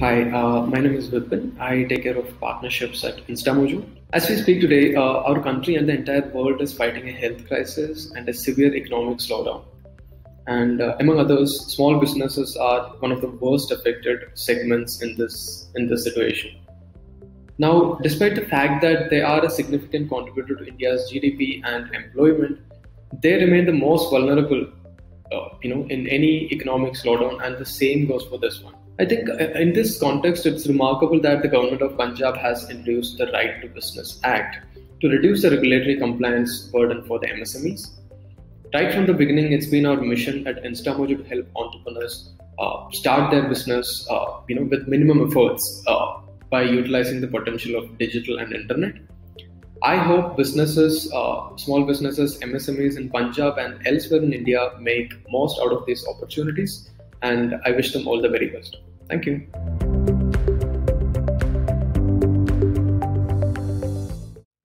Hi, uh, my name is Vipin. I take care of partnerships at Instamojo. As we speak today, uh, our country and the entire world is fighting a health crisis and a severe economic slowdown. And uh, among others, small businesses are one of the worst affected segments in this in this situation. Now, despite the fact that they are a significant contributor to India's GDP and employment, they remain the most vulnerable, uh, you know, in any economic slowdown, and the same goes for this one. I think uh, in this context, it's remarkable that the government of Punjab has introduced the Right to Business Act to reduce the regulatory compliance burden for the MSMEs. Right from the beginning, it's been our mission at Instamojo to help entrepreneurs uh, start their business, uh, you know, with minimum efforts uh, by utilizing the potential of digital and internet. I hope businesses, uh, small businesses, MSMEs in Punjab and elsewhere in India make most out of these opportunities, and I wish them all the very best. Thank you.